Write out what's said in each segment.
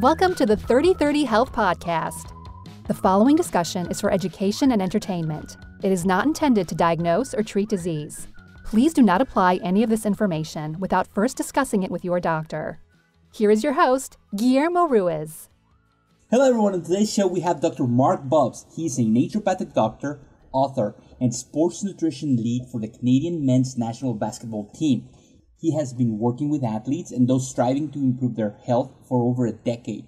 Welcome to the 3030 Health Podcast. The following discussion is for education and entertainment. It is not intended to diagnose or treat disease. Please do not apply any of this information without first discussing it with your doctor. Here is your host, Guillermo Ruiz. Hello, everyone. On today's show, we have Dr. Marc Bubbs. He's a naturopathic doctor, author, and sports nutrition lead for the Canadian men's national basketball team. He has been working with athletes and those striving to improve their health for over a decade.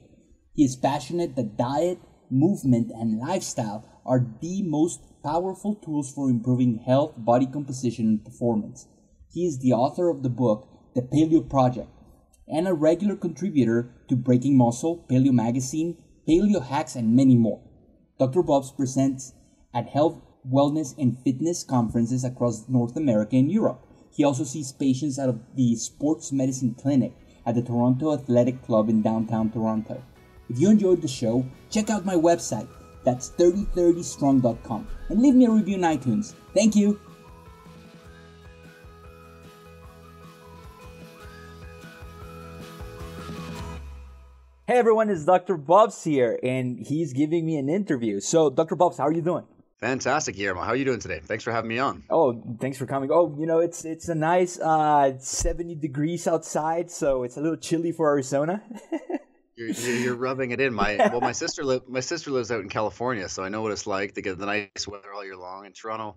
He is passionate that diet, movement, and lifestyle are the most powerful tools for improving health, body composition, and performance. He is the author of the book, The Paleo Project, and a regular contributor to Breaking Muscle, Paleo Magazine, Paleo Hacks, and many more. Dr. Bubbs presents at health, wellness, and fitness conferences across North America and Europe. He also sees patients out of the Sports Medicine Clinic at the Toronto Athletic Club in downtown Toronto. If you enjoyed the show, check out my website, that's 3030strong.com, and leave me a review on iTunes. Thank you! Hey everyone, it's Dr. Bubbs here, and he's giving me an interview. So, Dr. Bubbs, how are you doing? Fantastic, Guillermo. How are you doing today? Thanks for having me on. Oh, thanks for coming. Oh, you know, it's it's a nice uh, 70 degrees outside, so it's a little chilly for Arizona. you're, you're, rubbing it in. My well, my sister li- my sister lives out in California, so I know what it's like to get the nice weather all year long. In Toronto,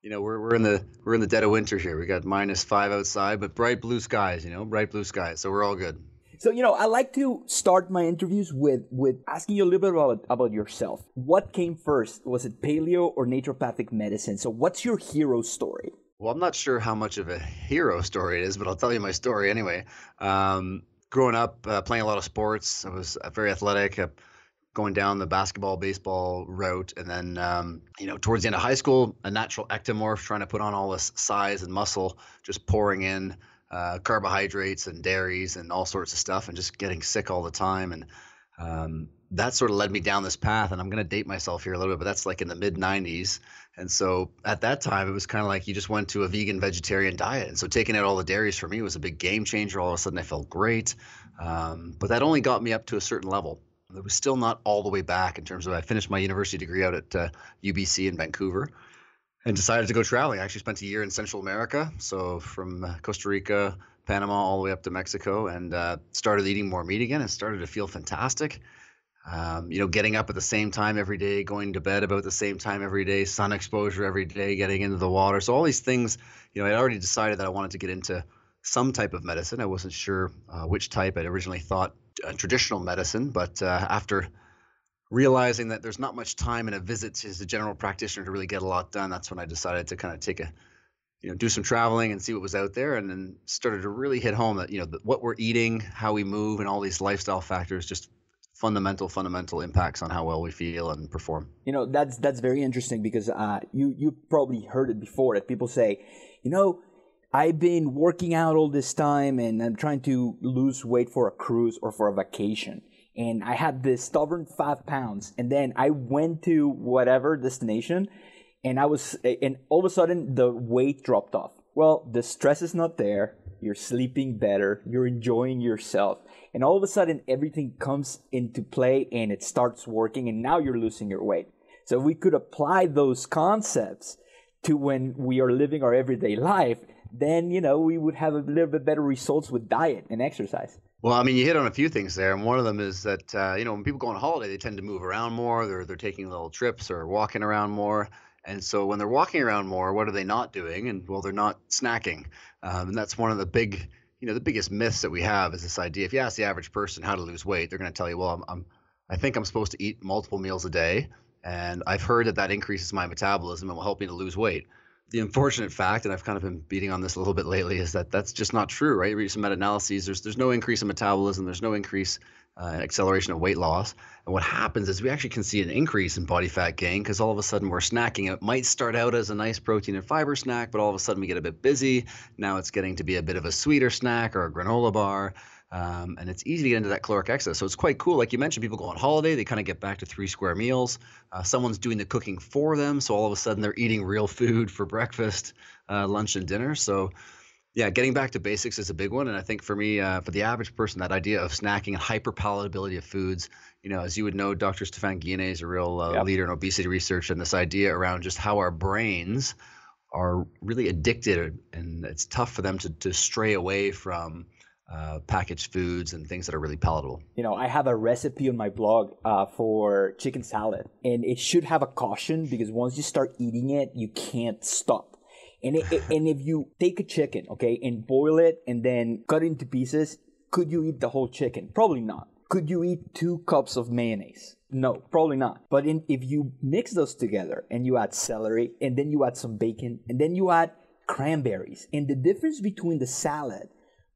you know, we're we're in the we're in the dead of winter here. We got minus five outside, but bright blue skies. You know, bright blue skies. So we're all good. So you know, I like to start my interviews with with asking you a little bit about about yourself. What came first? Was it paleo or naturopathic medicine? So what's your hero story? Well, I'm not sure how much of a hero story it is, but I'll tell you my story anyway. Um, growing up, uh, playing a lot of sports, I was uh, very athletic. Uh, going down the basketball, baseball route, and then um, you know towards the end of high school, a natural ectomorph, trying to put on all this size and muscle, just pouring in uh, carbohydrates and dairies and all sorts of stuff and just getting sick all the time. And um, that sort of led me down this path. And I'm going to date myself here a little bit, but that's like in the mid 90s. And so at that time, it was kind of like you just went to a vegan vegetarian diet. And so taking out all the dairies for me was a big game changer. All of a sudden, I felt great. Um, but that only got me up to a certain level. It was still not all the way back in terms of I finished my university degree out at uh, UBC in Vancouver and decided to go traveling. I actually spent a year in Central America, so from uh, Costa Rica, Panama, all the way up to Mexico, and uh, started eating more meat again and started to feel fantastic. Um, you know, getting up at the same time every day, going to bed about the same time every day, sun exposure every day, getting into the water. So all these things, you know, I'd already decided that I wanted to get into some type of medicine. I wasn't sure uh, which type. I'd originally thought uh, traditional medicine, but uh, after realizing that there's not much time in a visit to the general practitioner to really get a lot done, that's when I decided to kind of take a, you know, do some traveling and see what was out there, and then started to really hit home that you know the, what we're eating, how we move, and all these lifestyle factors just fundamental fundamental impacts on how well we feel and perform. You know, that's that's very interesting because uh, you you probably heard it before that people say, you know. I've been working out all this time and I'm trying to lose weight for a cruise or for a vacation and I had this stubborn five pounds. And then I went to whatever destination and I was, and all of a sudden the weight dropped off. Well, the stress is not there. You're sleeping better. You're enjoying yourself. And all of a sudden everything comes into play and it starts working and now you're losing your weight. So if we could apply those concepts to when we are living our everyday life, then, you know, we would have a little bit better results with diet and exercise. Well, I mean, you hit on a few things there, and one of them is that uh, you know when people go on holiday, they tend to move around more. They're they're taking little trips or walking around more, and so when they're walking around more, what are they not doing? And well, they're not snacking, um, and that's one of the big you know the biggest myths that we have is this idea. If you ask the average person how to lose weight, they're going to tell you, well, I'm, I'm I think I'm supposed to eat multiple meals a day, and I've heard that that increases my metabolism and will help me to lose weight the unfortunate fact, and I've kind of been beating on this a little bit lately, is that that's just not true, right? You read some meta-analyses. There's there's no increase in metabolism. There's no increase uh, in acceleration of weight loss. And what happens is we actually can see an increase in body fat gain because all of a sudden we're snacking. It might start out as a nice protein and fiber snack, but all of a sudden we get a bit busy. Now it's getting to be a bit of a sweeter snack or a granola bar. Um, and it's easy to get into that caloric excess. So it's quite cool. Like you mentioned, people go on holiday, they kind of get back to three square meals. Uh, someone's doing the cooking for them. So all of a sudden they're eating real food for breakfast, uh, lunch, and dinner. So, Yeah, getting back to basics is a big one, and I think for me, uh, for the average person, that idea of snacking and hyperpalatability of foods, you know, as you would know, Dr. Stefan Guyenet is a real uh, yep. leader in obesity research, and this idea around just how our brains are really addicted, and it's tough for them to to stray away from uh, packaged foods and things that are really palatable. You know, I have a recipe on my blog uh, for chicken salad, and it should have a caution because once you start eating it, you can't stop. And it, it, and if you take a chicken, okay, and boil it and then cut it into pieces, could you eat the whole chicken? Probably not. Could you eat two cups of mayonnaise? No, probably not. But in, if you mix those together and you add celery and then you add some bacon and then you add cranberries, and the difference between the salad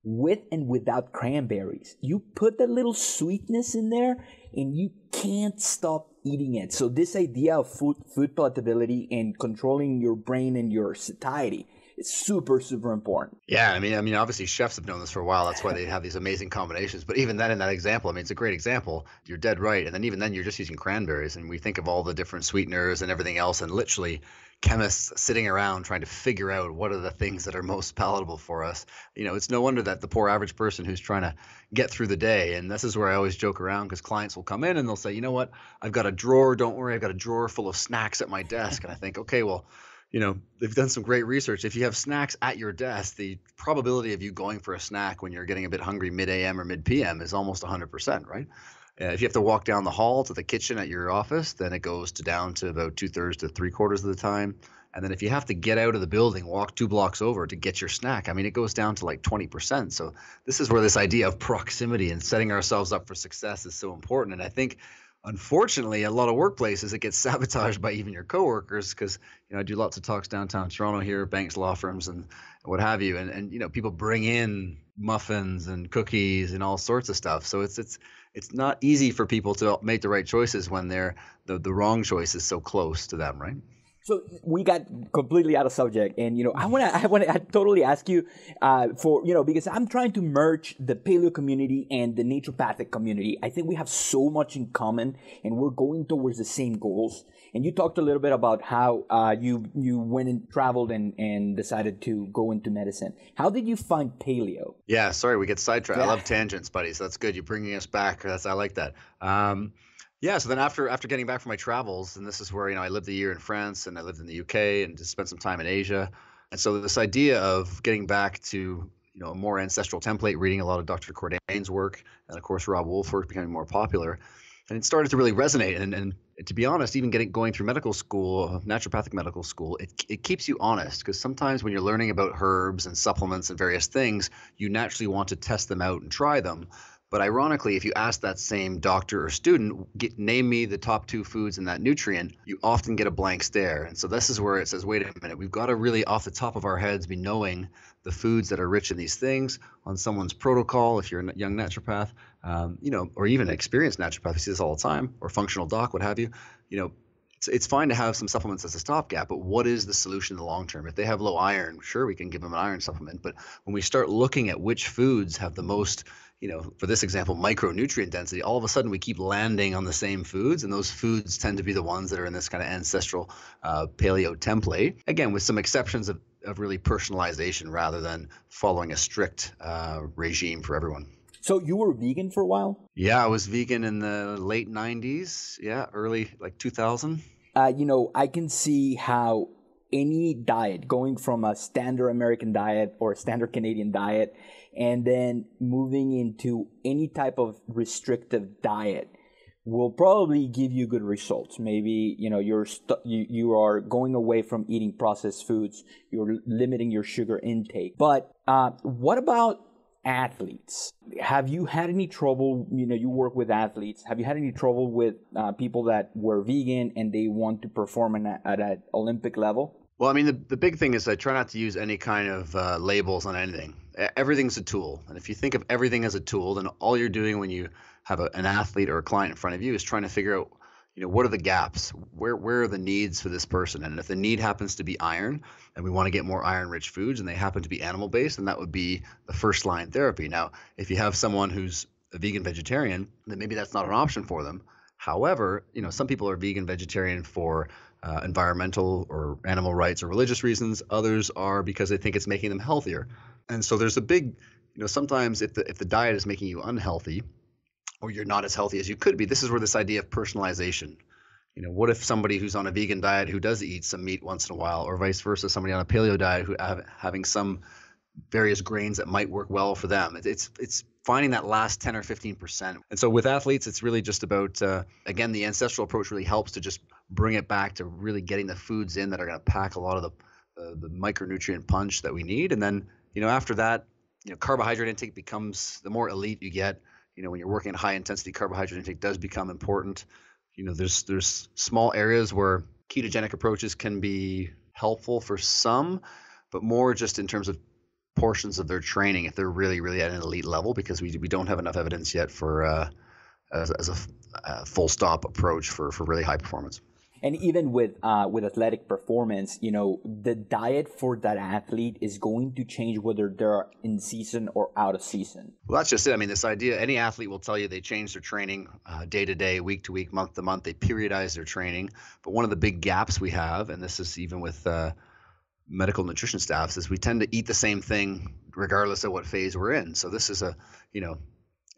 with and without cranberries. You put that little sweetness in there and you can't stop eating it. So this idea of food food palatability and controlling your brain and your satiety is super super important. Yeah, I mean I mean obviously chefs have known this for a while. That's why they have these amazing combinations. But even then in that example, I mean it's a great example. You're dead right. And then even then you're just using cranberries and we think of all the different sweeteners and everything else and literally chemists sitting around trying to figure out what are the things that are most palatable for us. You know, it's no wonder that the poor average person who's trying to get through the day, and this is where I always joke around because clients will come in and they'll say, you know what, I've got a drawer, don't worry, I've got a drawer full of snacks at my desk. And I think, okay, well, you know, they've done some great research. If you have snacks at your desk, the probability of you going for a snack when you're getting a bit hungry mid AM or mid PM is almost 100%, right? Uh, if you have to walk down the hall to the kitchen at your office, then it goes to down to about two thirds to three quarters of the time. And then if you have to get out of the building, walk two blocks over to get your snack, I mean, it goes down to like 20%. So this is where this idea of proximity and setting ourselves up for success is so important. And I think, unfortunately, a lot of workplaces it gets sabotaged by even your coworkers because you know I do lots of talks downtown Toronto here, banks, law firms, and what have you, and and you know people bring in muffins and cookies and all sorts of stuff. So it's it's it's not easy for people to make the right choices when they're the, the wrong choice is so close to them, right? So we got completely out of subject, and you know, I want to, I want to totally ask you uh, for you know because I'm trying to merge the paleo community and the naturopathic community. I think we have so much in common, and we're going towards the same goals. And you talked a little bit about how uh, you you went and traveled and and decided to go into medicine. How did you find paleo? Yeah, sorry, we get sidetracked. Yeah. I love tangents, buddy. So that's good. You're bringing us back. That's I like that. Um, yeah, so then after after getting back from my travels, and this is where you know I lived a year in France and I lived in the UK and just spent some time in Asia, and so this idea of getting back to you know a more ancestral template, reading a lot of Dr. Cordain's work, and of course Robb Wolf's work becoming more popular, and it started to really resonate. And, and to be honest, even getting going through medical school, naturopathic medical school, it it keeps you honest because sometimes when you're learning about herbs and supplements and various things, you naturally want to test them out and try them. But ironically, if you ask that same doctor or student, get, name me the top two foods in that nutrient, you often get a blank stare. And so this is where it says, wait a minute, we've got to really off the top of our heads be knowing the foods that are rich in these things on someone's protocol. If you're a young naturopath, um, you know, or even an experienced naturopath, you see this all the time, or functional doc, what have you, you know, it's, it's fine to have some supplements as a stopgap, but what is the solution in the long term? If they have low iron, sure, we can give them an iron supplement. But when we start looking at which foods have the most you know, for this example, micronutrient density, all of a sudden we keep landing on the same foods, and those foods tend to be the ones that are in this kind of ancestral uh, paleo template. Again, with some exceptions of, of really personalization rather than following a strict uh, regime for everyone. So you were vegan for a while? Yeah, I was vegan in the late 90s. Yeah, early like 2000. Uh, you know, I can see how any diet, going from a standard American diet or a standard Canadian diet, and then moving into any type of restrictive diet will probably give you good results. Maybe you know you're stu- you you are going away from eating processed foods. You're limiting your sugar intake. But uh, what about athletes? Have you had any trouble? You know, you work with athletes. Have you had any trouble with uh, people that were vegan and they want to perform at, at an Olympic level? Well, I mean, the, the big thing is I try not to use any kind of uh, labels on anything. Everything's a tool. And if you think of everything as a tool, then all you're doing when you have a, an athlete or a client in front of you is trying to figure out, you know, what are the gaps? Where, where are the needs for this person? And if the need happens to be iron and we want to get more iron rich foods and they happen to be animal based, then that would be the first line therapy. Now, if you have someone who's a vegan vegetarian, then maybe that's not an option for them. However, you know, some people are vegan vegetarian for uh, environmental or animal rights or religious reasons. Others are because they think it's making them healthier. And so there's a big, you know, sometimes if the if the diet is making you unhealthy, or you're not as healthy as you could be, this is where this idea of personalization. You know, what if somebody who's on a vegan diet who does eat some meat once in a while, or vice versa, somebody on a paleo diet who have, having some various grains that might work well for them. It's it's finding that last 10 or 15 percent. And so with athletes, it's really just about uh, again the ancestral approach really helps to just bring it back to really getting the foods in that are going to pack a lot of the uh, the micronutrient punch that we need. And then you know after that, you know carbohydrate intake becomes the more elite you get. You know when you're working at high intensity, carbohydrate intake does become important. You know there's there's small areas where ketogenic approaches can be helpful for some, but more just in terms of portions of their training if they're really really at an elite level because we, we don't have enough evidence yet for uh, as, as a, a, full stop approach for, for really high performance and even with uh, with athletic performance you know the diet for that athlete is going to change whether they're in season or out of season. Well that's just it. I mean this idea any athlete will tell you they change their training uh, day to day week to week month to month. They periodize their training. But one of the big gaps we have and this is even with uh, medical nutrition staffs is we tend to eat the same thing regardless of what phase we're in. So this is a, you know,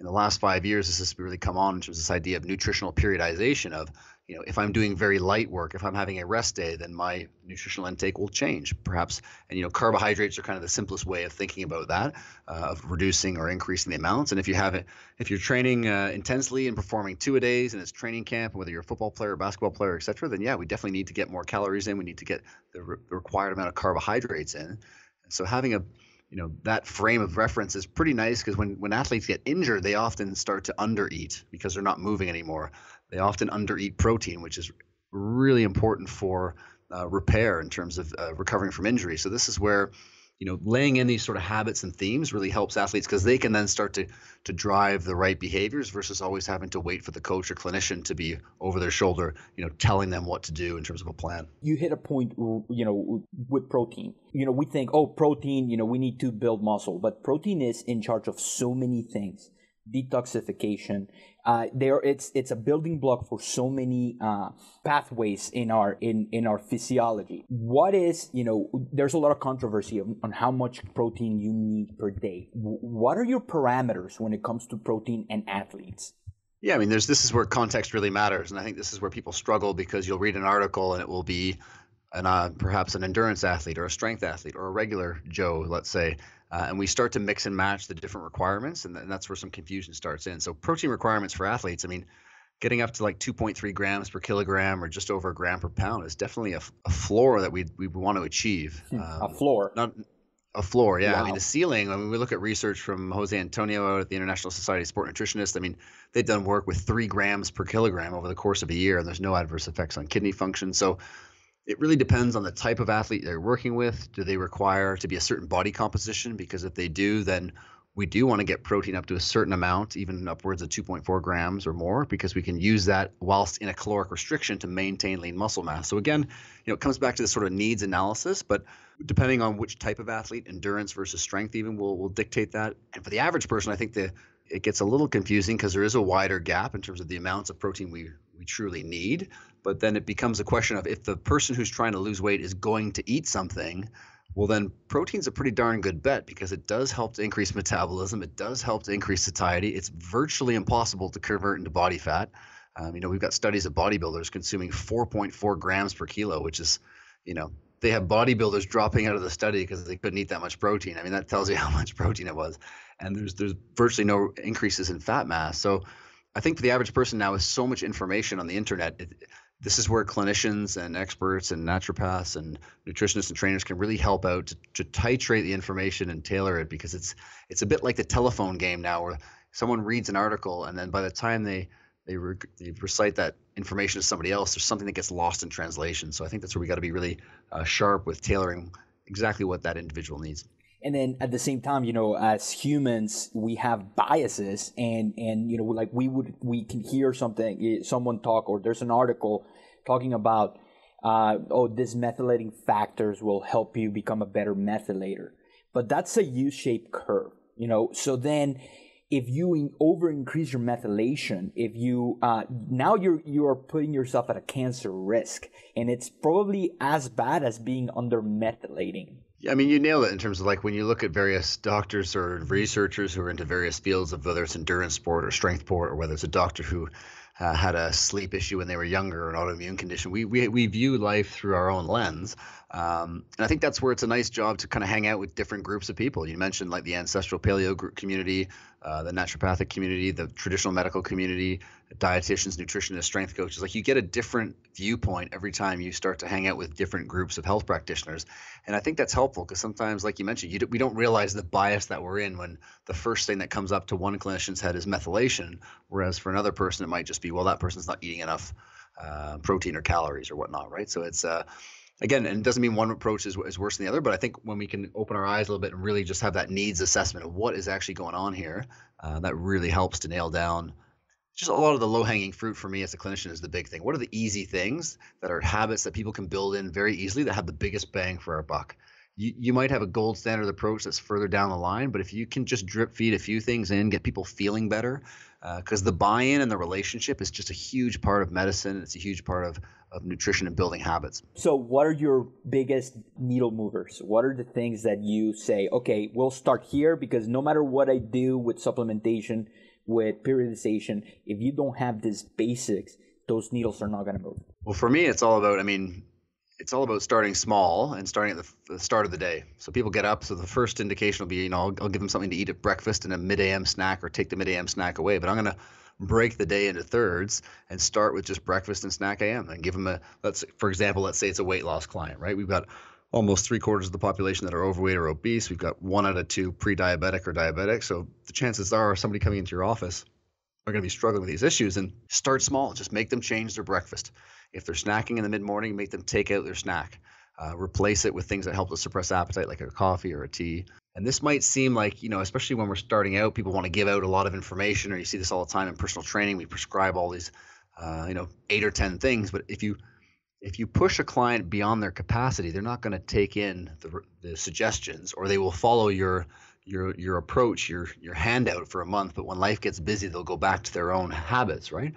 in the last five years, this has really come on in terms of this idea of nutritional periodization of you know, if I'm doing very light work, if I'm having a rest day, then my nutritional intake will change, perhaps. And you know, carbohydrates are kind of the simplest way of thinking about that, uh, of reducing or increasing the amounts. And if you have it, if you're training uh, intensely and performing two a days, and it's training camp, whether you're a football player, basketball player, etc., then yeah, we definitely need to get more calories in. We need to get the, re- the required amount of carbohydrates in. And so having a you know that frame of reference is pretty nice because when, when athletes get injured they often start to undereat because they're not moving anymore they often undereat protein, which is really important for uh, repair in terms of uh, recovering from injury. So this is where you know laying in these sort of habits and themes really helps athletes because they can then start to to drive the right behaviors versus always having to wait for the coach or clinician to be over their shoulder you know telling them what to do in terms of a plan. You hit a point you know with protein. You know we think oh protein you know we need to build muscle. But protein is in charge of so many things detoxification. Uh, there, it's it's a building block for so many uh, pathways in our in in our physiology. What is you know? There's a lot of controversy on, on how much protein you need per day. W- what are your parameters when it comes to protein and athletes? Yeah, I mean, there's this is where context really matters, and I think this is where people struggle because you'll read an article and it will be an uh, perhaps an endurance athlete or a strength athlete or a regular Joe, let's say, uh, and we start to mix and match the different requirements, and, and that's where some confusion starts in. So protein requirements for athletes, I mean, getting up to like 2.3 grams per kilogram or just over a gram per pound is definitely a, a floor that we we want to achieve. Hmm, um, a floor, not a floor. Yeah, wow. I mean the ceiling. I mean we look at research from Jose Antonio at the International Society of Sport Nutritionists. I mean they've done work with three grams per kilogram over the course of a year, and there's no adverse effects on kidney function. So it really depends on the type of athlete they're working with. Do they require to be a certain body composition? Because if they do, then we do want to get protein up to a certain amount, even upwards of 2.4 grams or more, because we can use that whilst in a caloric restriction to maintain lean muscle mass. So again, you know, it comes back to the sort of needs analysis, but depending on which type of athlete, endurance versus strength, even will will dictate that. And for the average person, I think the it gets a little confusing because there is a wider gap in terms of the amounts of protein we we truly need. But then it becomes a question of if the person who's trying to lose weight is going to eat something, well, then protein's a pretty darn good bet because it does help to increase metabolism. It does help to increase satiety. It's virtually impossible to convert into body fat. Um, you know, we've got studies of bodybuilders consuming 4.4 grams per kilo, which is, you know, they have bodybuilders dropping out of the study because they couldn't eat that much protein. I mean, that tells you how much protein it was. And there's there's virtually no increases in fat mass. So I think for the average person now, with so much information on the internet. It, this is where clinicians and experts and naturopaths and nutritionists and trainers can really help out to, to titrate the information and tailor it because it's it's a bit like the telephone game now where someone reads an article and then by the time they they, re- they recite that information to somebody else there's something that gets lost in translation. So i think that's where we got to be really uh, sharp with tailoring exactly what that individual needs. And then at the same time you know as humans we have biases and and you know like we would we can hear something eh, someone talk or there's an article talking about uh, oh this methylating factors will help you become a better methylator. But that's a u-shaped curve you know? So then if you in, over increase your methylation if you uh, now you're you're putting yourself at a cancer risk and it's probably as bad as being under methylating I mean, you nail it in terms of like when you look at various doctors or researchers who are into various fields of whether it's endurance sport or strength sport, or whether it's a doctor who uh, had a sleep issue when they were younger an autoimmune condition. We, we, we view life through our own lens. Um, and I think that's where it's a nice job to kind of hang out with different groups of people. You mentioned like the ancestral paleo group community, uh, the naturopathic community, the traditional medical community, dietitians, nutritionists, strength coaches. Like you get a different viewpoint every time you start to hang out with different groups of health practitioners. And I think that's helpful because sometimes, like you mentioned, you we don't realize the bias that we're in when the first thing that comes up to one clinician's head is methylation, whereas for another person it might just be, well, that person's not eating enough uh, protein or calories or whatnot, right? So it's uh, again, and it doesn't mean one approach is, is worse than the other, but I think when we can open our eyes a little bit and really just have that needs assessment of what is actually going on here, uh, that really helps to nail down just a lot of the low hanging fruit for me as a clinician is the big thing. What are the easy things that are habits that people can build in very easily that have the biggest bang for our buck? You, you might have a gold standard approach that's further down the line, but if you can just drip feed a few things in, get people feeling better, because uh, the buy-in and the relationship is just a huge part of medicine. It's a huge part of of nutrition and building habits. So, what are your biggest needle movers? What are the things that you say, okay, we'll start here because no matter what I do with supplementation, with periodization, if you don't have these basics, those needles are not going to move. Well, for me, it's all about, I mean, it's all about starting small and starting at the, the, start of the day. So people get up. So the first indication will be, you know, I'll, I'll give them something to eat at breakfast and a mid AM snack or take the mid AM snack away. But I'm going to break the day into thirds and start with just breakfast and snack AM and give them a, let's, for example, let's say it's a weight loss client, right? We've got almost three quarters of the population that are overweight or obese. We've got one out of two pre diabetic or diabetic. So the chances are somebody coming into your office are going to be struggling with these issues and start small. Just make them change their breakfast. If they're snacking in the mid morning, make them take out their snack. Uh, replace it with things that help to suppress appetite, like a coffee or a tea. And this might seem like, you know, especially when we're starting out, people want to give out a lot of information, or you see this all the time in personal training. We prescribe all these, uh, you know, eight or 10 things. But if you if you push a client beyond their capacity, they're not going to take in the, the suggestions, or they will follow your your your approach, your your handout for a month. But when life gets busy, they'll go back to their own habits, right?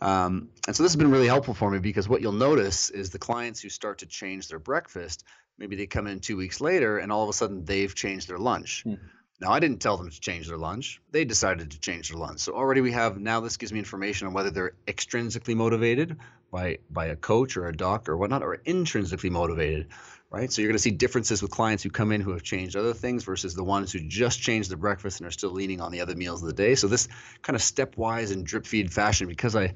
Um, and so this has been really helpful for me because what you'll notice is the clients who start to change their breakfast, maybe they come in two weeks later and all of a sudden they've changed their lunch. Mm-hmm. Now, I didn't tell them to change their lunch. They decided to change their lunch. So already we have now this gives me information on whether they're extrinsically motivated by by a coach or a doctor or whatnot, or intrinsically motivated, right? So you're going to see differences with clients who come in who have changed other things versus the ones who just changed their breakfast and are still leaning on the other meals of the day. So this kind of stepwise and drip feed fashion, because I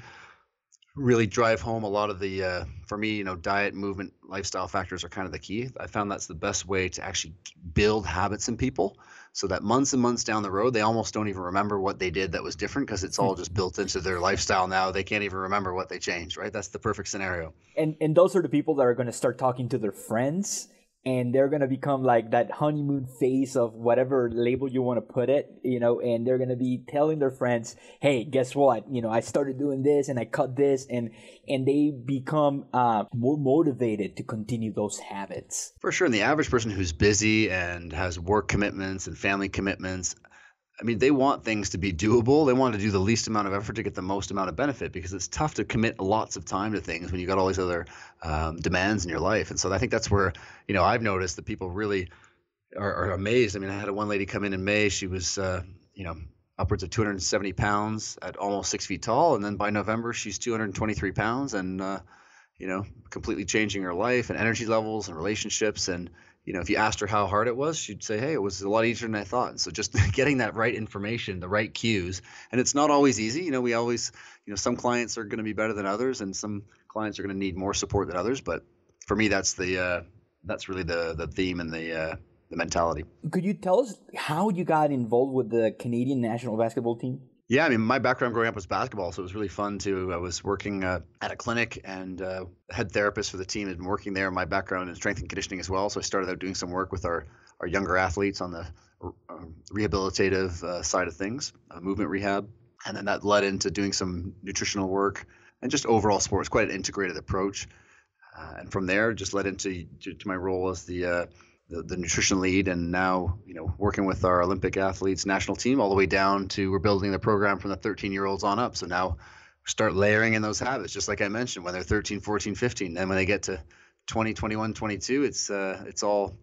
really drive home a lot of the uh, for me you know diet movement lifestyle factors are kind of the key i found that's the best way to actually build habits in people so that months and months down the road they almost don't even remember what they did that was different because it's all just built into their lifestyle now. They can't even remember what they changed right? That's the perfect scenario. And and those are the people that are going to start talking to their friends and they're going to become like that honeymoon phase of whatever label you want to put it you know and they're going to be telling their friends hey guess what? You know i started doing this and i cut this and and they become uh, more motivated to continue those habits. For sure and the average person who's busy and has work commitments and family commitments I mean, they want things to be doable. They want to do the least amount of effort to get the most amount of benefit because it's tough to commit lots of time to things when you've got all these other um, demands in your life. And so I think that's where, you know, I've noticed that people really are, are amazed. I mean, I had a one lady come in in May. She was, uh, you know, upwards of 270 pounds at almost six feet tall. And then by November, she's 223 pounds and, uh, you know, completely changing her life and energy levels and relationships. And, you know, if you asked her how hard it was, she'd say, "Hey, it was a lot easier than I thought." So just getting that right information, the right cues, and it's not always easy. You know, we always, you know, some clients are going to be better than others, and some clients are going to need more support than others. But for me, that's the uh, that's really the the theme and the uh, the mentality. Could you tell us how you got involved with the Canadian national basketball team? Yeah, I mean, my background growing up was basketball, so it was really fun to. I was working uh, at a clinic, and uh, head therapist for the team had been working there. My background in strength and conditioning as well, so I started out doing some work with our our younger athletes on the uh, rehabilitative uh, side of things, uh, movement rehab, and then that led into doing some nutritional work and just overall sports. Quite an integrated approach, uh, and from there, just led into to, to my role as the the, the nutrition lead and now you know working with our olympic athletes national team all the way down to we're building the program from the 13 year olds on up so now start layering in those habits just like i mentioned when they're 13 14 15 then when they get to 20 21 22 it's uh, it's all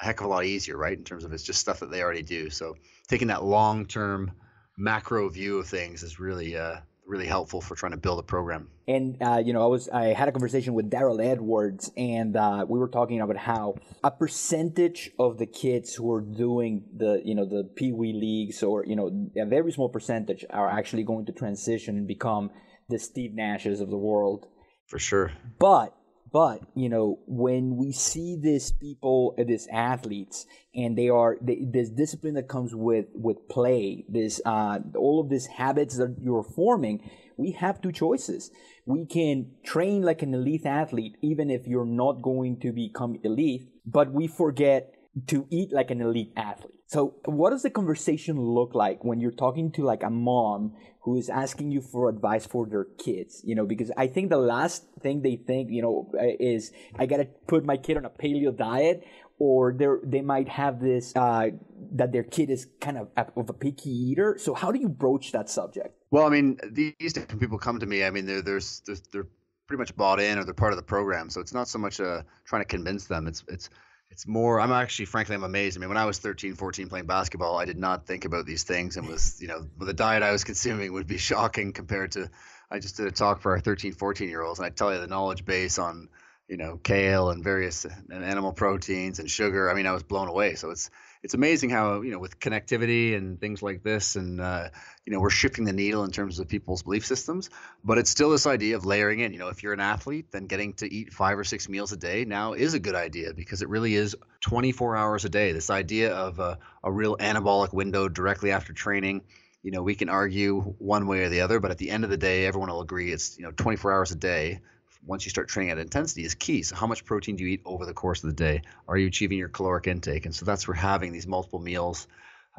a heck of a lot easier, right? In terms of it's just stuff that they already do. So taking that long term macro view of things is really uh, really helpful for trying to build a program. And uh, you know, I was I had a conversation with Darryl Edwards, and uh, we were talking about how a percentage of the kids who are doing the you know the Pee Wee leagues, or you know, a very small percentage, are actually going to transition and become the Steve Nashes of the world. For sure. But but you know when we see these people uh, these athletes and they are this discipline that comes with with play this uh, all of these habits that you're forming we have two choices. We can train like an elite athlete even if you're not going to become elite but we forget to eat like an elite athlete. So what does the conversation look like when you're talking to like a mom who is asking you for advice for their kids you know because i think the last thing they think you know is i gotta put my kid on a paleo diet or they they might have this uh, that their kid is kind of of a picky eater. So how do you broach that subject? Well i mean these different people come to me. I mean they're there's they're pretty much bought in or they're part of the program. So it's not so much uh, trying to convince them. It's it's it's more i'm actually frankly i'm amazed. I mean when i was 13 14 playing basketball i did not think about these things and was you know the diet i was consuming would be shocking compared to i just did a talk for our 13 14 year olds and i tell you the knowledge base on you know kale and various and animal proteins and sugar i mean i was blown away. So it's it's amazing how you know with connectivity and things like this and uh, you know we're shifting the needle in terms of people's belief systems but it's still this idea of layering in you know if you're an athlete then getting to eat five or six meals a day now is a good idea because it really is 24 hours a day. This idea of a, a real anabolic window directly after training you know we can argue one way or the other but at the end of the day everyone will agree it's you know 24 hours a day once you start training at intensity is key. So how much protein do you eat over the course of the day? Are you achieving your caloric intake? And so that's where having these multiple meals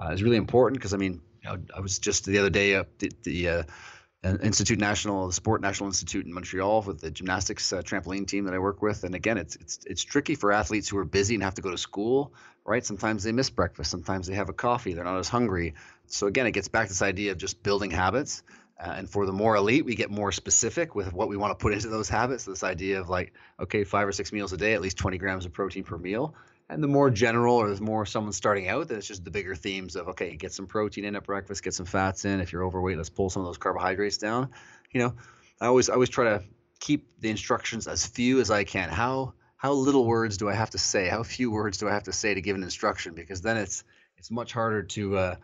uh, is really important because I mean, I was just the other day at the, the uh, Institute National, the Sport National Institute in Montreal with the gymnastics uh, trampoline team that I work with. And again, it's it's it's tricky for athletes who are busy and have to go to school, right? Sometimes they miss breakfast, sometimes they have a coffee, they're not as hungry. So again, it gets back to this idea of just building habits uh, and for the more elite, we get more specific with what we want to put into those habits. This idea of like, okay, five or six meals a day, at least 20 grams of protein per meal. And the more general, or there's more someone starting out, then it's just the bigger themes of okay, get some protein in at breakfast, get some fats in. If you're overweight, let's pull some of those carbohydrates down. You know, I always I always try to keep the instructions as few as I can. How how little words do I have to say? How few words do I have to say to give an instruction? Because then it's it's much harder to uh,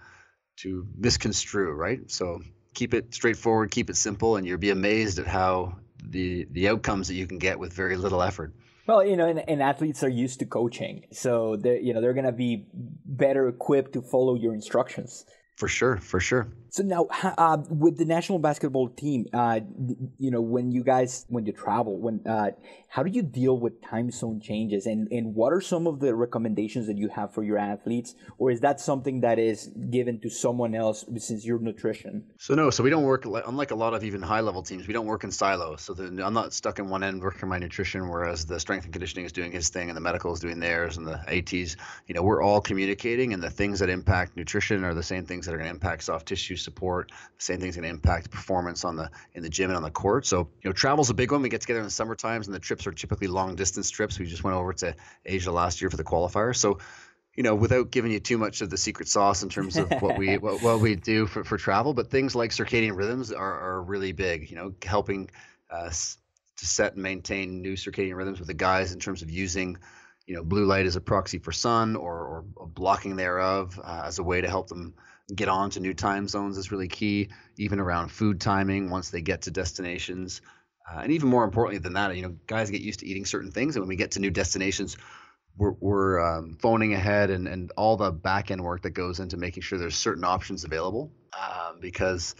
to misconstrue, right? So keep it straightforward, keep it simple, and you'll be amazed at how the the outcomes that you can get with very little effort. Well, you know, and, and athletes are used to coaching, so they you know they're going to be better equipped to follow your instructions. For sure, for sure. So now, uh, with the national basketball team, uh, you know, when you guys when you travel, when uh, how do you deal with time zone changes, and and what are some of the recommendations that you have for your athletes, or is that something that is given to someone else since your nutrition? So no, so we don't work unlike a lot of even high level teams. We don't work in silos. So the, I'm not stuck in one end working my nutrition, whereas the strength and conditioning is doing his thing, and the medical is doing theirs, and the ATs. You know, we're all communicating, and the things that impact nutrition are the same things that are going to impact soft tissue support. The same thing's going to impact performance on the in the gym and on the court. So you know, travel's a big one. We get together in the summer times, and the trips are typically long distance trips. We just went over to Asia last year for the qualifiers. So you know, without giving you too much of the secret sauce in terms of what we what, what we do for, for travel, but things like circadian rhythms are, are really big. You know, helping us to set and maintain new circadian rhythms with the guys in terms of using you know blue light as a proxy for sun or, or blocking thereof uh, as a way to help them get on to new time zones is really key, even around food timing once they get to destinations. Uh, and even more importantly than that, you know, guys get used to eating certain things. And when we get to new destinations, we're, we're um, phoning ahead and, and all the back end work that goes into making sure there's certain options available. Um, because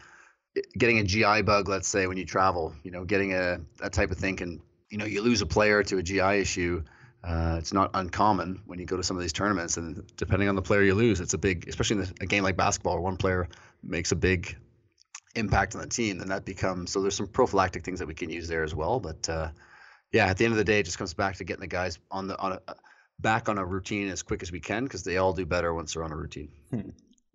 getting a GI bug, let's say, when you travel, you know, getting a that type of thing can, you know, you lose a player to a GI issue uh, it's not uncommon when you go to some of these tournaments, and depending on the player you lose, it's a big, especially in a game like basketball, where one player makes a big impact on the team. Then that becomes so. There's some prophylactic things that we can use there as well. But uh, yeah, at the end of the day, it just comes back to getting the guys on the on a back on a routine as quick as we can because they all do better once they're on a routine.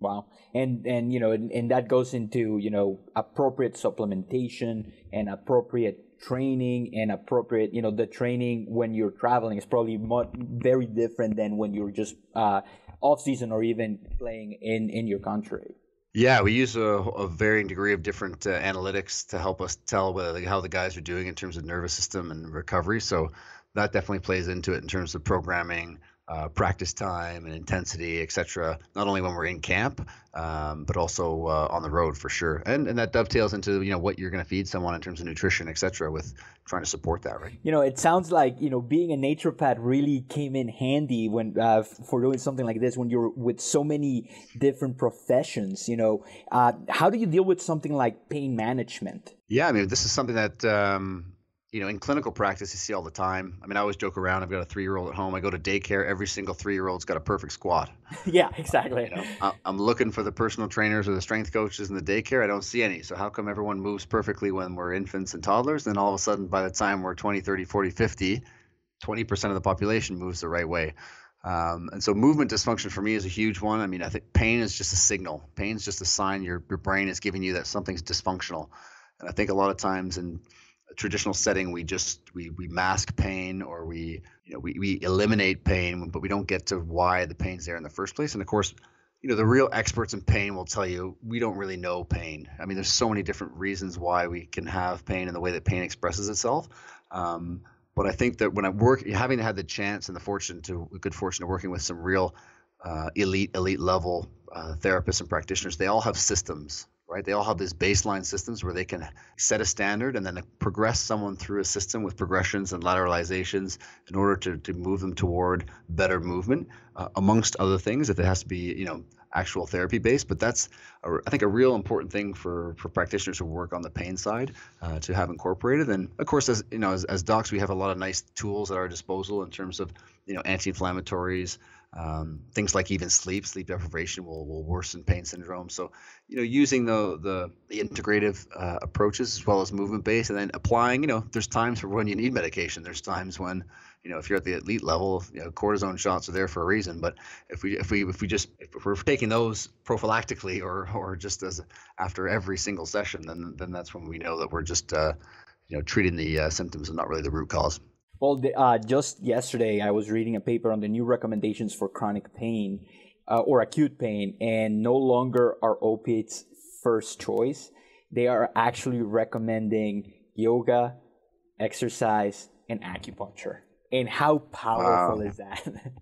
Wow, and and you know, and, and that goes into you know appropriate supplementation and appropriate training and appropriate you know the training when you're traveling is probably much, very different than when you're just uh, off season or even playing in in your country. Yeah, we use a, a varying degree of different uh, analytics to help us tell whether, how the guys are doing in terms of nervous system and recovery. So that definitely plays into it in terms of programming uh, practice time and intensity, etc. Not only when we're in camp, um, but also uh, on the road for sure. And and that dovetails into you know what you're going to feed someone in terms of nutrition, etc. With trying to support that, right? You know, it sounds like you know being a naturopath really came in handy when uh, for doing something like this when you're with so many different professions. You know, uh, how do you deal with something like pain management? Yeah, I mean, this is something that. Um, you know, in clinical practice, you see all the time. I mean, I always joke around. I've got a three-year-old at home. I go to daycare. Every single three-year-old's got a perfect squat. yeah, exactly. You know, I'm looking for the personal trainers or the strength coaches in the daycare. I don't see any. So how come everyone moves perfectly when we're infants and toddlers? Then all of a sudden, by the time we're 20, 30, 40, 50, 20% of the population moves the right way. Um, and so movement dysfunction for me is a huge one. I mean, I think pain is just a signal. Pain is just a sign your your brain is giving you that something's dysfunctional. And I think a lot of times in traditional setting we just we we mask pain or we you know we, we eliminate pain but we don't get to why the pain's there in the first place. And of course you know the real experts in pain will tell you we don't really know pain. I mean there's so many different reasons why we can have pain and the way that pain expresses itself. Um, but i think that when i work having had the chance and the fortune to good fortune of working with some real uh, elite elite level uh, therapists and practitioners they all have systems right? They all have these baseline systems where they can set a standard and then progress someone through a system with progressions and lateralizations in order to, to move them toward better movement, uh, amongst other things. If it has to be, you know, actual therapy based, but that's a, I think a real important thing for for practitioners who work on the pain side uh, to have incorporated. And of course, as you know, as, as docs, we have a lot of nice tools at our disposal in terms of you know anti-inflammatories, um, things like even sleep, sleep deprivation will, will worsen pain syndrome. So, you know, using the the, the integrative uh, approaches as well as movement based, and then applying. You know, there's times for when you need medication. There's times when, you know, if you're at the elite level, you know, cortisone shots are there for a reason. But if we if we if we just if we're taking those prophylactically or or just as after every single session, then then that's when we know that we're just uh, you know treating the uh, symptoms and not really the root cause. Well, the, uh, just yesterday, I was reading a paper on the new recommendations for chronic pain uh, or acute pain, and no longer are opiates first choice. They are actually recommending yoga, exercise, and acupuncture. And how powerful wow. is that?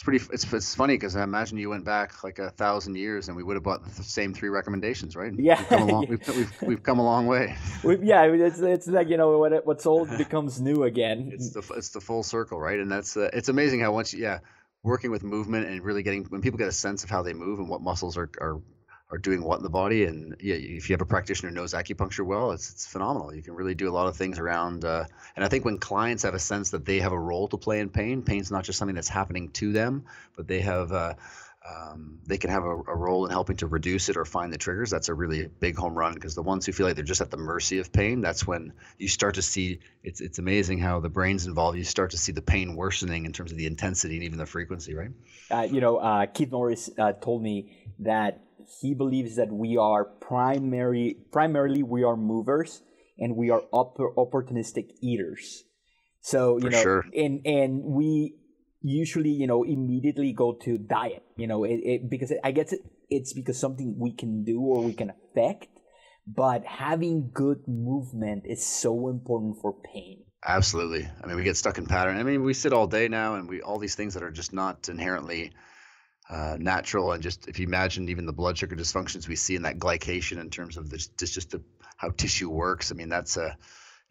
it's pretty it's, it's funny because i imagine you went back like a thousand years and we would have bought the same three recommendations right? Yeah. We've come, along, we've, we've, we've come a long way. We've, yeah it's, it's like you know what what's old becomes new again. It's the it's the full circle right? And that's uh, it's amazing how once you, yeah working with movement and really getting when people get a sense of how they move and what muscles are, are are doing what in the body. And yeah, if you have a practitioner who knows acupuncture well, it's, it's phenomenal. You can really do a lot of things around. Uh, and I think when clients have a sense that they have a role to play in pain, pain's not just something that's happening to them, but they have. Uh, um, they can have a, a, role in helping to reduce it or find the triggers. That's a really big home run because the ones who feel like they're just at the mercy of pain, that's when you start to see it's it's amazing how the brain's involved. You start to see the pain worsening in terms of the intensity and even the frequency, right? Uh, you know, uh, Keith Norris uh, told me that he believes that we are primary primarily we are movers and we are opportunistic eaters. So you For know, sure. and and we usually you know immediately go to diet. You know, it, it because it, I guess it, it's because something we can do or we can affect. But having good movement is so important for pain. Absolutely. I mean, we get stuck in pattern. I mean, we sit all day now, and we all these things that are just not inherently uh, natural and just if you imagine even the blood sugar dysfunctions we see in that glycation in terms of this just just the, how tissue works i mean that's a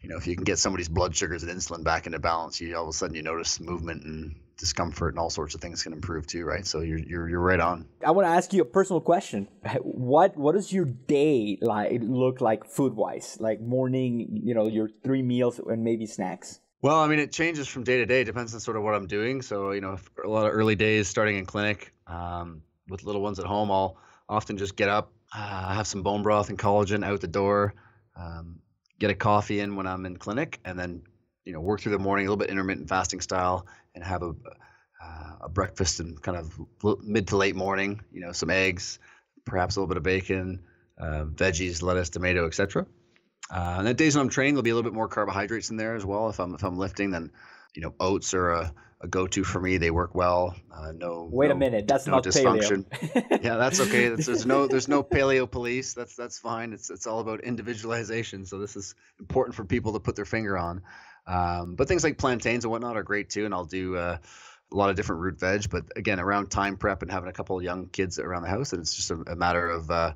you know if you can get somebody's blood sugars and insulin back into balance you all of a sudden you notice movement and discomfort and all sorts of things can improve too right? So you're you're, you're right on. I want to ask you a personal question. What what does your day like look like food wise like morning you know your three meals and maybe snacks. Well, I mean, it changes from day to day. It depends on sort of what I'm doing. So, you know, a lot of early days starting in clinic um, with little ones at home, I'll often just get up, uh, have some bone broth and collagen out the door, um, get a coffee in when I'm in clinic, and then, you know, work through the morning a little bit intermittent fasting style and have a, uh, a breakfast and kind of mid to late morning, you know, some eggs, perhaps a little bit of bacon, uh, veggies, lettuce, tomato, etc. Uh, and the days when I'm training, there'll be a little bit more carbohydrates in there as well. If I'm if I'm lifting, then you know oats are a, a go-to for me. They work well. Uh, no. Wait no, a minute, that's no not dysfunction. paleo. yeah, that's okay. That's, there's no there's no paleo police. That's that's fine. It's it's all about individualization. So this is important for people to put their finger on. Um, but things like plantains and whatnot are great too, and I'll do. Uh, a lot of different root veg, but again, around time prep and having a couple of young kids around the house, and it's just a, a matter of uh,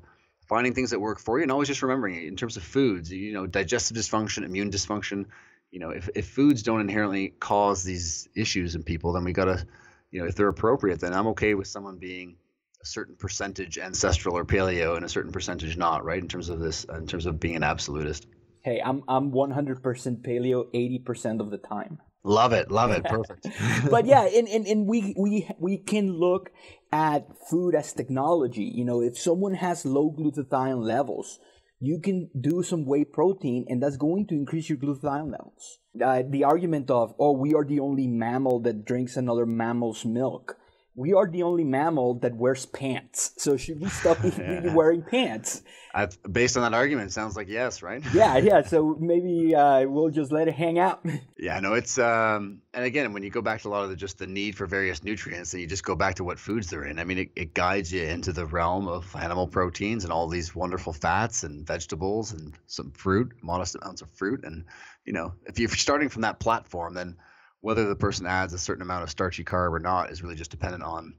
finding things that work for you and always just remembering in terms of foods you know digestive dysfunction immune dysfunction you know if, if foods don't inherently cause these issues in people then we gotta you know if they're appropriate then i'm okay with someone being a certain percentage ancestral or paleo and a certain percentage not right in terms of this in terms of being an absolutist hey, I'm I'm 100% paleo 80% of the time. love it love it perfect but yeah, and, and, and we we we can look at food as technology. You know, if someone has low glutathione levels, you can do some whey protein, and that's going to increase your glutathione levels. Uh, the argument of oh, we are the only mammal that drinks another mammal's milk. We are the only mammal that wears pants. So should we stop Yeah. wearing pants? I, based on that argument it sounds like yes right Yeah, yeah. So maybe uh, we'll just let it hang out. Yeah, no, it's um, and again, when you go back to a lot of the just the need for various nutrients, and you just go back to what foods they're in. I mean, it, it guides you into the realm of animal proteins and all these wonderful fats and vegetables and some fruit, modest amounts of fruit, and you know, if you're starting from that platform, then whether the person adds a certain amount of starchy carb or not is really just dependent on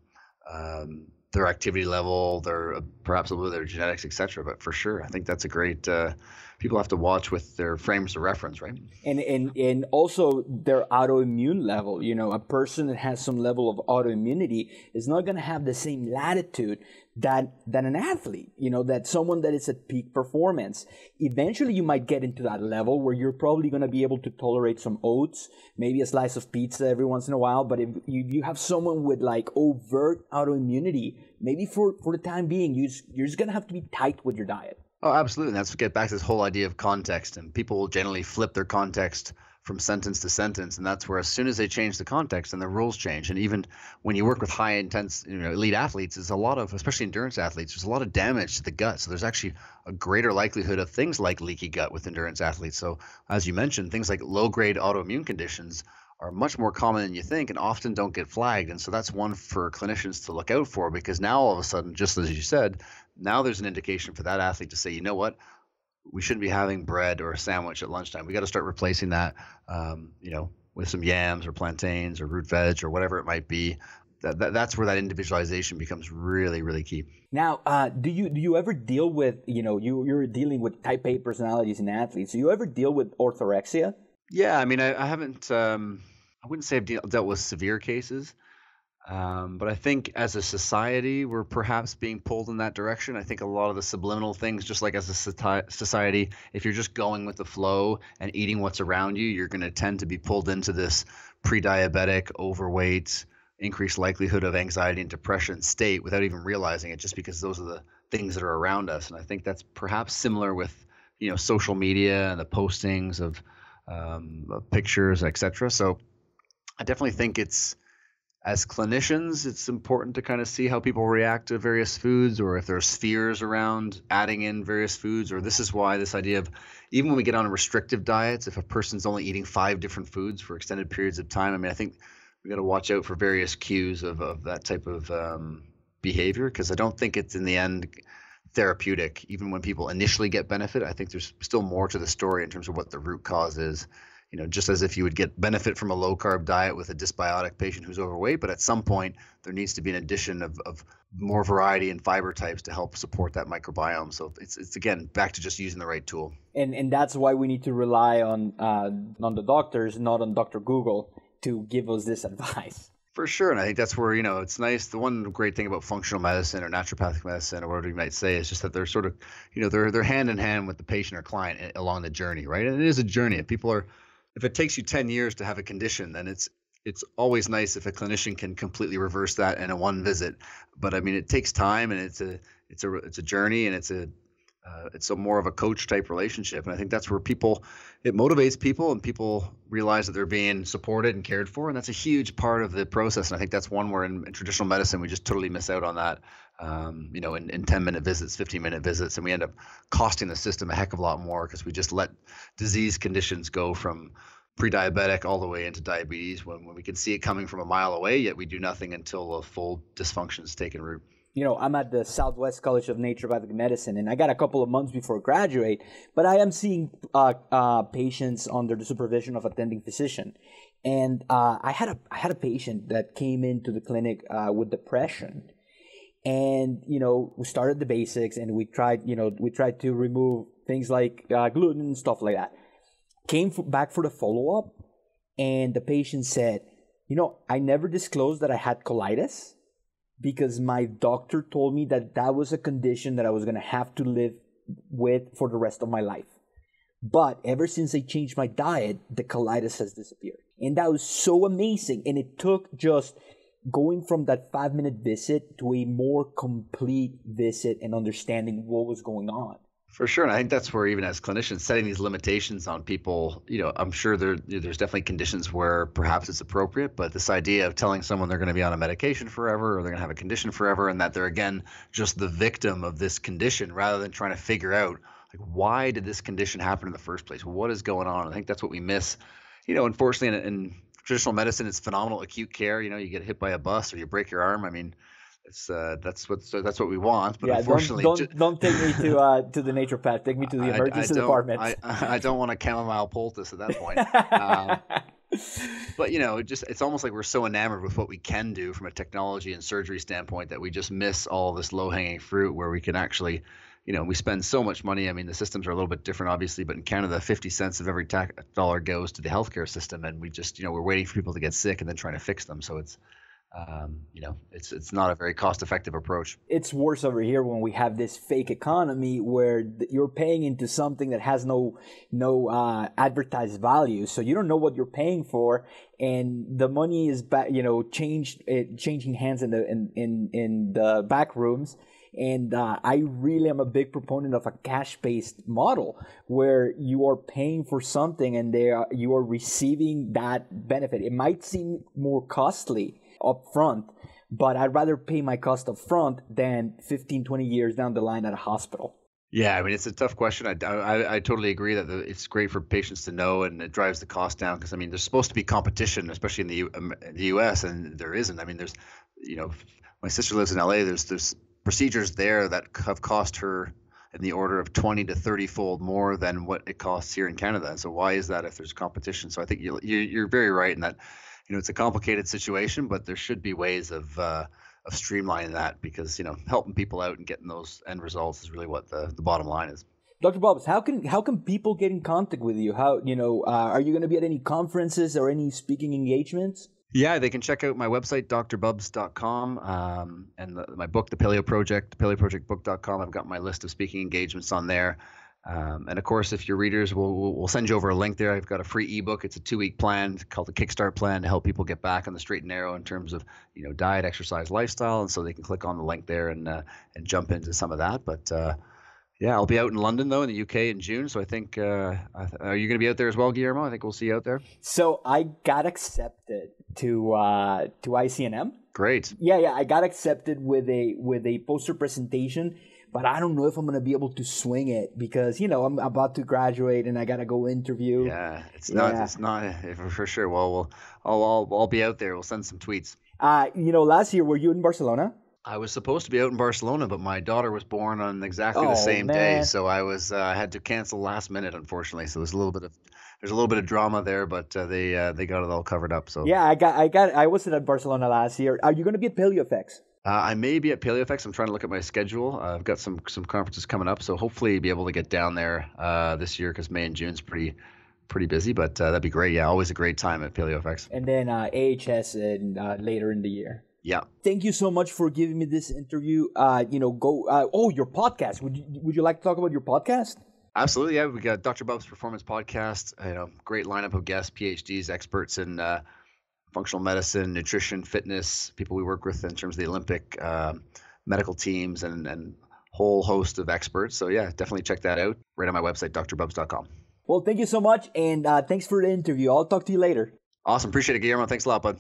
um, their activity level, their uh, perhaps a little bit of their genetics, etc. But for sure, I think that's a great. Uh, people have to watch with their frames of reference, right? and and and also their autoimmune level you know a person that has some level of autoimmunity is not going to have the same latitude that than an athlete you know that someone that is at peak performance eventually you might get into that level where you're probably going to be able to tolerate some oats maybe a slice of pizza every once in a while but if you, you have someone with like overt autoimmunity maybe for for the time being you just, you're just going to have to be tight with your diet Oh, absolutely. And that's get back to this whole idea of context. And people will generally flip their context from sentence to sentence. And that's where as soon as they change the context, and the rules change. And even when you work with high intense, you know, elite athletes, there's a lot of, especially endurance athletes, there's a lot of damage to the gut. So there's actually a greater likelihood of things like leaky gut with endurance athletes. So as you mentioned, things like low grade autoimmune conditions are much more common than you think and often don't get flagged. And so that's one for clinicians to look out for because now all of a sudden, just as you said, now there's an indication for that athlete to say, you know what, we shouldn't be having bread or a sandwich at lunchtime. We got to start replacing that, um, you know, with some yams or plantains or root veg or whatever it might be. That, that, that's where that individualization becomes really, really key. Now, uh, do you do you ever deal with you know you you're dealing with type A personalities in athletes? Do you ever deal with orthorexia? Yeah, I mean, I, I haven't, um, I wouldn't say I've de- dealt with severe cases, um, but I think as a society, we're perhaps being pulled in that direction. I think a lot of the subliminal things, just like as a society, if you're just going with the flow and eating what's around you, you're going to tend to be pulled into this pre diabetic, overweight, increased likelihood of anxiety and depression state without even realizing it, just because those are the things that are around us. And I think that's perhaps similar with you know social media and the postings of um, of pictures, etc. So I definitely think it's as clinicians, it's important to kind of see how people react to various foods, or if there's fears around adding in various foods, or this is why this idea of even when we get on restrictive diets, if a person's only eating five different foods for extended periods of time, I mean, I think we got to watch out for various cues of, of that type of um, behavior because I don't think it's in the end therapeutic. Even when people initially get benefit, I think there's still more to the story in terms of what the root cause is you know, just as if you would get benefit from a low carb diet with a dysbiotic patient who's overweight, but at some point there needs to be an addition of, of more variety in fiber types to help support that microbiome. So it's, it's again back to just using the right tool. And and that's why we need to rely on uh, on the doctors, not on Dr. Google, to give us this advice. For sure, and I think that's where you know it's nice. The one great thing about functional medicine or naturopathic medicine or whatever you might say is just that they're sort of, you know, they're they're hand in hand with the patient or client along the journey, right? And it is a journey. If people are if it takes you 10 years to have a condition, then it's it's always nice if a clinician can completely reverse that in a one visit. But I mean, it takes time, and it's a it's a it's a journey, and it's a uh, it's a more of a coach type relationship, and I think that's where people it motivates people, and people realize that they're being supported and cared for, and that's a huge part of the process. And I think that's one where in, in traditional medicine we just totally miss out on that. Um, you know, in, in 10 minute visits, 15 minute visits, and we end up costing the system a heck of a lot more because we just let disease conditions go from pre-diabetic all the way into diabetes. When, when we can see it coming from a mile away, yet we do nothing until the full dysfunction has taken root. You know, I'm at the Southwest College of Naturopathic Medicine, and I got a couple of months before graduate, but I am seeing uh, uh, patients under the supervision of attending physician. And uh, I had a I had a patient that came into the clinic uh, with depression, and you know we started the basics, and we tried you know we tried to remove things like uh, gluten and stuff like that. Came back for the follow up, and the patient said, you know, I never disclosed that I had colitis because my doctor told me that that was a condition that I was going to have to live with for the rest of my life. But ever since I changed my diet, the colitis has disappeared. And that was so amazing. And it took just going from that five minute visit to a more complete visit and understanding what was going on. For sure, and I think that's where even as clinicians setting these limitations on people, you know, I'm sure there there's definitely conditions where perhaps it's appropriate, but this idea of telling someone they're going to be on a medication forever or they're going to have a condition forever and that they're again just the victim of this condition rather than trying to figure out like why did this condition happen in the first place? What is going on? I think that's what we miss. You know, unfortunately in traditional medicine it's phenomenal acute care, you know, you get hit by a bus or you break your arm. I mean, it's uh, that's what so that's what we want. But yeah, unfortunately, don't don't, don't take me to uh, to the naturopath. Take me to the emergency I, I department. I, I don't want a chamomile poultice at that point. um, but you know, it just it's almost like we're so enamored with what we can do from a technology and surgery standpoint that we just miss all this low hanging fruit where we can actually. You know, we spend so much money. I mean, the systems are a little bit different, obviously, but in Canada, 50 cents of every tax dollar goes to the healthcare system, and we just, you know, we're waiting for people to get sick and then trying to fix them. So it's, um, you know, it's it's not a very cost-effective approach. It's worse over here when we have this fake economy where you're paying into something that has no no uh, advertised value, so you don't know what you're paying for, and the money is back, you know, changed changing hands in the in in, in the back rooms. And uh, I really am a big proponent of a cash-based model where you are paying for something and they are, you are receiving that benefit. It might seem more costly, up front, but I'd rather pay my cost up front than 15, 20 years down the line at a hospital. Yeah, I mean it's a tough question. I, I, I totally agree that the, it's great for patients to know and it drives the cost down because I mean there's supposed to be competition, especially in the, U, um, the U.S. and there isn't. I mean there's, you know, my sister lives in L.A. There's there's procedures there that have cost her in the order of 20 to 30 fold more than what it costs here in Canada. And so why is that if there's competition? So I think you, you you're very right in that you know it's a complicated situation, but there should be ways of uh, of streamlining that because you know helping people out and getting those end results is really what the, the bottom line is. Dr. Bubbs, how can how can people get in contact with you? How you know uh, are you going to be at any conferences or any speaking engagements? Yeah, they can check out my website, drbubbs.com, um, and the, my book, The Paleo Project, paleoprojectbook.com. I've got my list of speaking engagements on there. Um, and of course, if your readers, will we'll send you over a link there. I've got a free ebook. It's a two-week plan called the Kickstart Plan to help people get back on the straight and narrow in terms of you know diet, exercise, lifestyle. And so they can click on the link there and uh, and jump into some of that. But uh, yeah, I'll be out in London though in the UK in June. So I think uh, are you going to be out there as well, Guillermo? I think we'll see you out there. So I got accepted to uh, to ICNM. Great. Yeah, yeah, I got accepted with a with a poster presentation but I don't know if I'm gonna be able to swing it because you know I'm about to graduate and I gotta go interview. Yeah, it's not. Yeah. It's not for sure. Well, we'll I'll, I'll I'll be out there. We'll send some tweets. Uh, you know, last year were you in Barcelona? I was supposed to be out in Barcelona, but my daughter was born on exactly oh, the same man. day, so I was uh, I had to cancel last minute, unfortunately. So there's a little bit of there's a little bit of drama there, but uh, they uh, they got it all covered up. So yeah, I got I got I was at Barcelona last year. Are you going to be at PaleoFX? Uh, I may be at PaleoFX. I'm trying to look at my schedule. Uh, I've got some some conferences coming up, so hopefully be able to get down there uh, this year because May and June's pretty pretty busy. But uh, that'd be great. Yeah, always a great time at PaleoFX. And then uh, AHS and uh, later in the year. Yeah. Thank you so much for giving me this interview. you know, go. oh, your podcast. Would you would you like to talk about your podcast? Absolutely. Yeah, we got Dr. Bubbs Performance Podcast. You know, great lineup of guests, PhDs, experts in functional medicine, nutrition, fitness, people we work with in terms of the Olympic um, medical teams, and and whole host of experts. So yeah, definitely check that out right on my website, drbubbs.com. Well, thank you so much, and uh, thanks for the interview. I'll talk to you later. Awesome. Appreciate it, Guillermo. Thanks a lot, bud.